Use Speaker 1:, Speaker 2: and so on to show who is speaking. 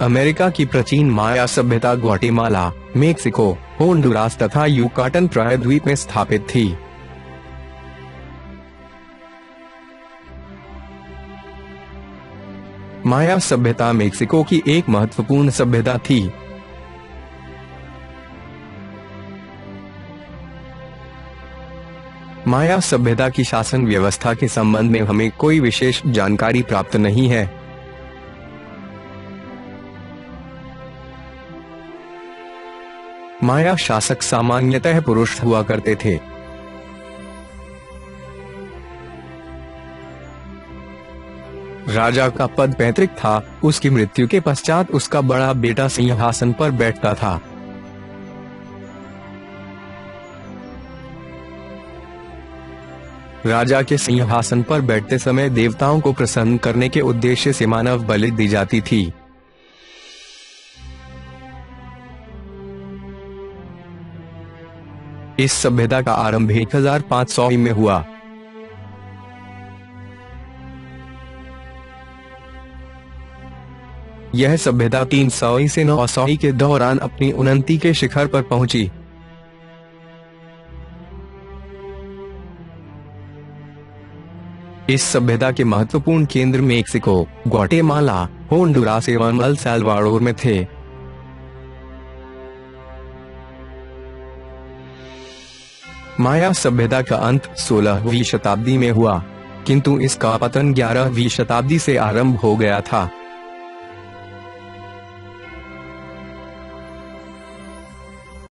Speaker 1: America की प्राचीन माया सभ्यता ग्वाटेमाला, मेक्सिको, होंडुरास तथा यूकाटन प्रायद्वीप में स्थापित थी। माया सभ्यता मेक्सिको की एक महत्वपूर्ण सभ्यता थी। माया सभ्यता की शासन व्यवस्था के संबंध में हमें कोई विशेष जानकारी प्राप्त नहीं है। माया शासक सामान्यतः पुरुष हुआ करते थे। राजा का पद पैतृक था, उसकी मृत्यु के पश्चात उसका बड़ा बेटा सिंहासन पर बैठता था। राजा के सिंहासन पर बैठते समय देवताओं को प्रसन्न करने के उद्देश्य से मानव बलि दी जाती थी। इस सभ्यता का आरंभ 1500 में हुआ। यह सभ्यता तीन सौ से नौ सौ के दौरान अपनी उन्नति के शिखर पर पहुँची। इस सभ्यता के महत्वपूर्ण केंद्र मेक्सिको, ग्वाटेमाला होंडुरास एवं अल सैल्वाडोर में थे। माया सभ्यता का अंत 16वीं शताब्दी में हुआ, किंतु इसका पतन 11वीं शताब्दी से आरंभ हो गया था।